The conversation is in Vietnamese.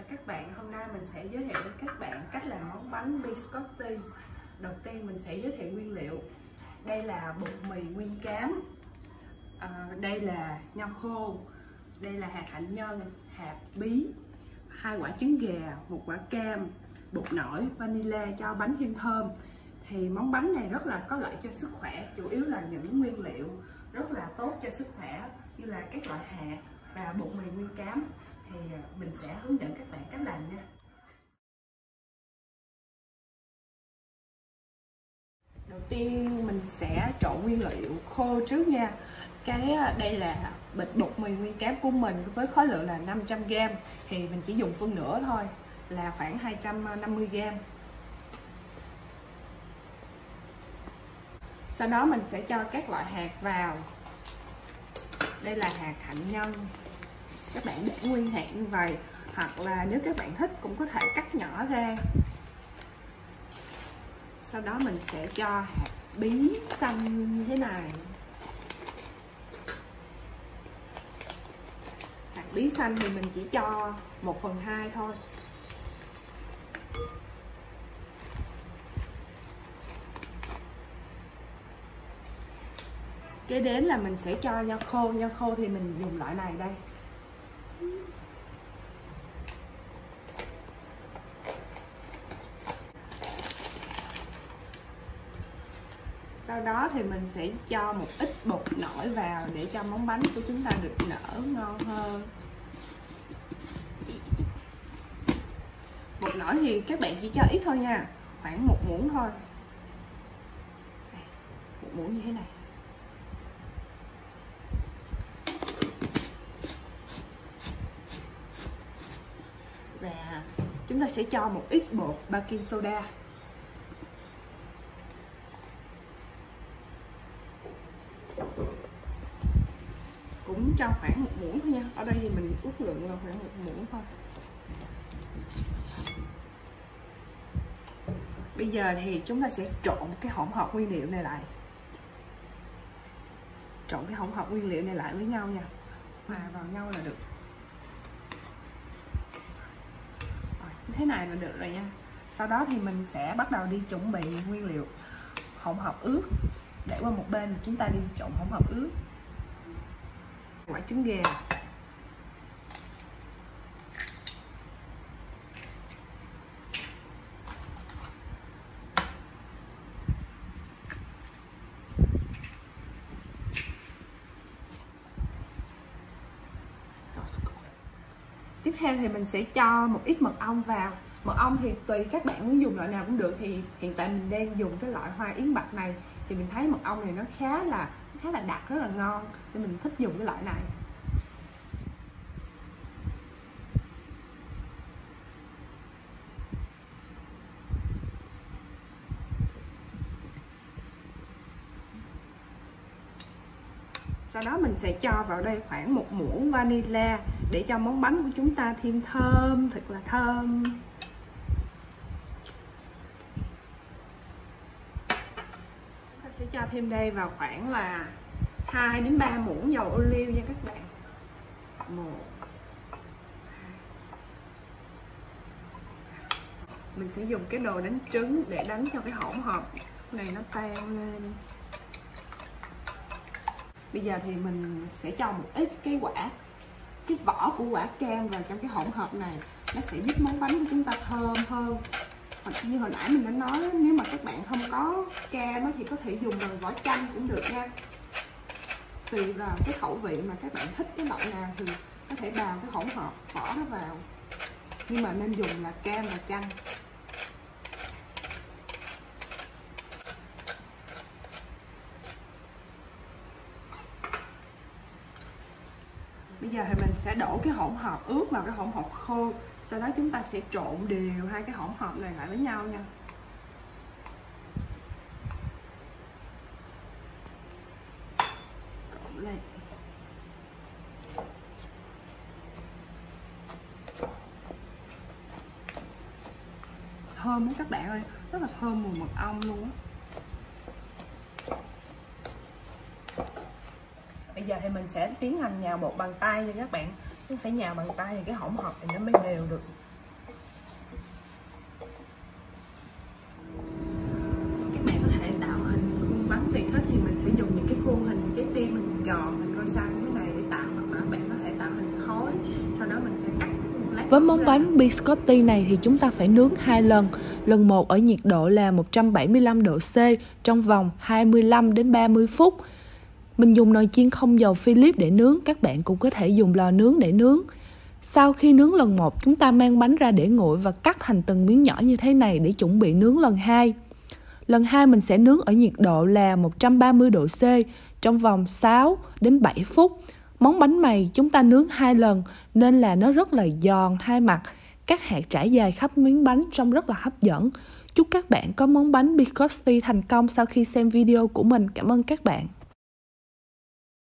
cho các bạn, hôm nay mình sẽ giới thiệu với các bạn cách làm món bánh biscotti. Đầu tiên mình sẽ giới thiệu nguyên liệu. Đây là bột mì nguyên cám. À, Đây là nho khô. Đây là hạt hạnh nhân, hạt bí hai quả trứng gà, một quả cam Bột nổi, vanilla cho bánh thêm thơm. Thì món bánh này rất là có lợi cho sức khỏe Chủ yếu là những nguyên liệu rất là tốt cho sức khỏe Như là các loại hạt và bột mì nguyên cám thì à, mình sẽ hướng dẫn các bạn cách làm nha. Đầu tiên mình sẽ trộn nguyên liệu khô trước nha. Cái à, đây là bịch bột mì nguyên cám của mình với khối lượng là 500g thì mình chỉ dùng phân nửa thôi, là khoảng 250g sau đó mình sẽ cho các loại hạt vào. Đây là hạt hạnh nhân các bạn để nguyên hạt như vậy, hoặc là nếu các bạn thích cũng có thể cắt nhỏ ra. Sau đó mình sẽ cho hạt bí xanh như thế này. Hạt bí xanh thì mình chỉ cho 1 phần 2 thôi. Kế đến là mình sẽ cho nho khô nho khô thì mình dùng loại này đây sau đó thì mình sẽ cho một ít bột nổi vào để cho món bánh của chúng ta được nở ngon hơn. Bột nổi thì các bạn chỉ cho ít thôi nha, khoảng một muỗng thôi. Một muỗng như thế này. Và chúng ta sẽ cho một ít bột baking soda. Cũng cho khoảng một muỗng thôi nha. Ở đây thì mình ước lượng là khoảng một muỗng thôi. Bây giờ thì chúng ta sẽ trộn cái hỗn hợp nguyên liệu này lại. Trộn cái hỗn hợp nguyên liệu này lại với nhau nha. Hòa vào nhau là được. Thế này là được rồi nha. Sau đó thì mình sẽ bắt đầu đi chuẩn bị nguyên liệu hỗn hợp ướt để qua một bên chúng ta đi trộn hỗn hợp ướt quả trứng gà. Tiếp theo thì mình sẽ cho một ít mật ong vào. Mật ong thì tùy các bạn muốn dùng loại nào cũng được. Thì hiện tại mình đang dùng cái loại hoa yến bạc này. Thì mình thấy mật ong này nó khá là khá là đặc, rất là ngon. Nên mình thích dùng cái loại này. Sau đó mình sẽ cho vào đây khoảng một muỗng vanilla để cho món bánh của chúng ta thêm thơm, thật là thơm. Ta sẽ cho thêm đây vào khoảng là 2 đến 3 muỗng dầu ô liu nha các bạn. Một. Mình sẽ dùng cái đồ đánh trứng để đánh cho cái hỗn hợp này nó tan lên. Bây giờ thì mình sẽ cho một ít cái quả cái vỏ của quả cam vào trong cái hỗn hợp này, nó sẽ giúp món bánh của chúng ta thơm hơn. Như hồi nãy mình đã nói, nếu mà các bạn không có cam thì có thể dùng bằng vỏ chanh cũng được nha. Tùy vào cái khẩu vị mà các bạn thích, cái loại nào thì có thể bào cái hỗn hợp vỏ nó vào. Nhưng mà nên dùng là cam và chanh. Bây giờ thì mình sẽ đổ cái hỗn hợp ướt vào cái hỗn hợp khô. Sau đó chúng ta sẽ trộn đều hai cái hỗn hợp này lại với nhau nha. Trộn lên. Thơm lắm các bạn ơi. Rất là thơm mùi mật ong luôn á. bây giờ thì mình sẽ tiến hành nhào bột bằng tay nha các bạn mình phải nhào bằng tay thì cái hỗn hợp thì nó mới đều được các bạn có thể tạo hình khuôn bánh tùy thích thì mình sẽ dùng những cái khuôn hình trái tim mình tròn mình coi xanh như này để tạo hoặc là bạn có thể tạo hình khối sau đó mình sẽ cắt với món bánh biscotti này thì chúng ta phải nướng hai lần. Lần một ở nhiệt độ là 175 độ C trong vòng 25 đến 30 phút. Mình dùng nồi chiên không dầu Philip để nướng, các bạn cũng có thể dùng lò nướng để nướng. Sau khi nướng lần 1, chúng ta mang bánh ra để nguội và cắt thành từng miếng nhỏ như thế này để chuẩn bị nướng lần 2. Lần 2 mình sẽ nướng ở nhiệt độ là 130 độ C trong vòng 6 đến 7 phút. Món bánh mày chúng ta nướng hai lần nên là nó rất là giòn hai mặt. Các hạt trải dài khắp miếng bánh trông rất là hấp dẫn. Chúc các bạn có món bánh biscotti thành công sau khi xem video của mình. Cảm ơn các bạn.